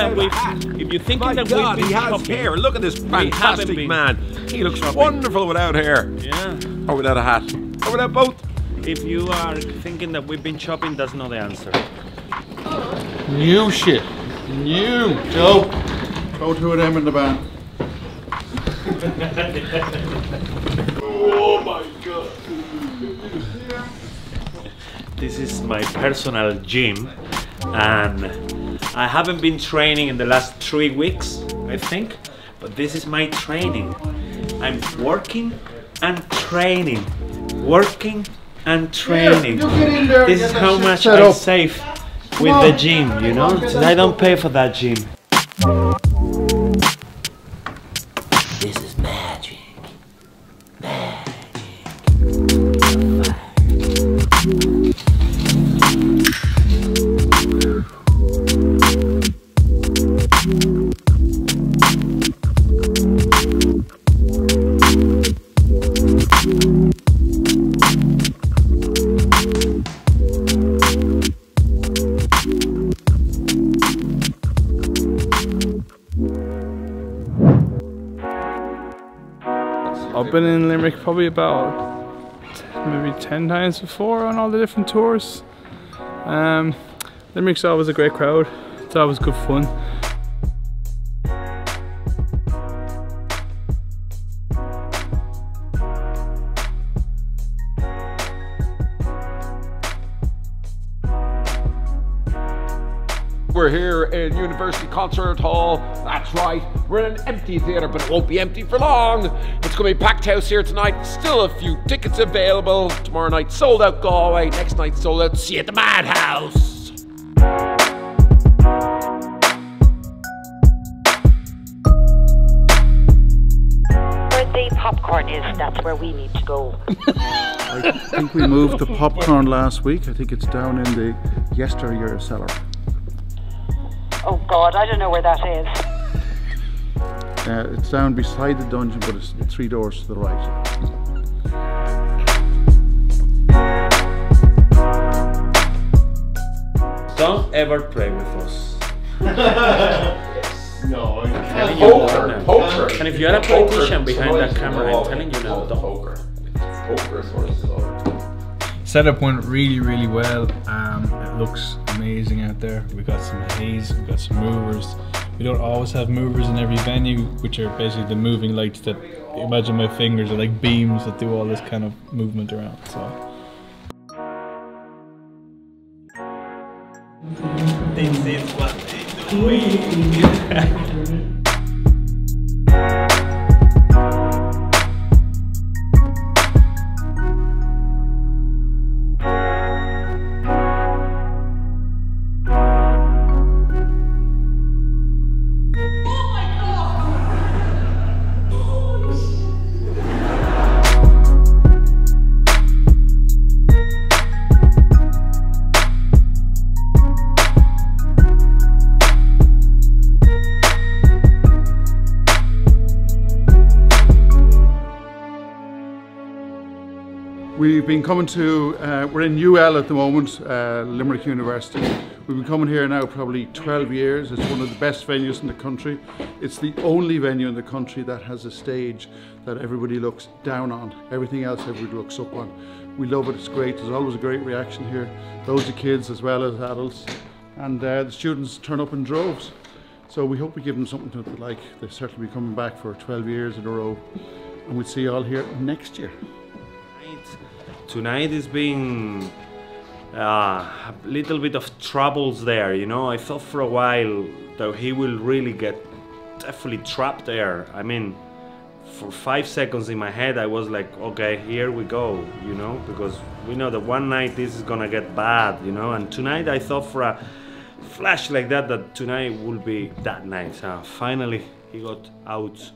that we, a if you're thinking My that God, we've he has shopping, hair. Look at this fantastic man. He looks shopping. wonderful without hair. Yeah. Or without a hat. Or without both. If you are thinking that we've been chopping, that's not the answer. New shit. New. Joe. Throw two of them in the van. Oh my god. This is my personal gym and I haven't been training in the last three weeks, I think, but this is my training. I'm working and training, working and training. you get in there This is how much I save with the gym, you know? I don't pay for that gym. I've been in Limerick probably about maybe 10 times before on all the different tours. Um, Limerick's always a great crowd, it's always good fun. We're here in University Concert Hall. That's right. We're in an empty theatre, but it won't be empty for long. It's going to be packed house here tonight. Still a few tickets available. Tomorrow night sold out Galway. Next night sold out. See you at the Madhouse. Where the popcorn is, that's where we need to go. I think we moved the popcorn last week. I think it's down in the yesteryear cellar. Oh God, I don't know where that is. Uh, it's down beside the dungeon, but it's three doors to the right. Don't ever play with us. No, Telling I you Poker, now. poker. And if you're a politician behind that camera, I'm telling you now, it's don't. Poker. Poker is what it's called. Setup went really, really well. Um, it looks amazing out there. We got some haze, we got some movers. We don't always have movers in every venue, which are basically the moving lights that imagine my fingers are like beams that do all this kind of movement around. So. This is what they doing. We've been coming to, uh, we're in UL at the moment, uh, Limerick University. We've been coming here now probably 12 years. It's one of the best venues in the country. It's the only venue in the country that has a stage that everybody looks down on. Everything else everybody looks up on. We love it, it's great. There's always a great reaction here. Loads of kids as well as adults. And uh, the students turn up in droves. So we hope we give them something to like. They'll certainly be coming back for 12 years in a row. And we'll see you all here next year. Tonight is been uh, a little bit of troubles there, you know. I thought for a while that he will really get definitely trapped there. I mean, for five seconds in my head, I was like, okay, here we go, you know, because we know that one night this is gonna get bad, you know. And tonight, I thought for a flash like that that tonight will be that night. Uh, finally, he got out